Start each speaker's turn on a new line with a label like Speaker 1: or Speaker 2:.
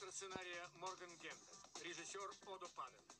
Speaker 1: Автор сценария Морган Гентер, Режиссер Одо Паден.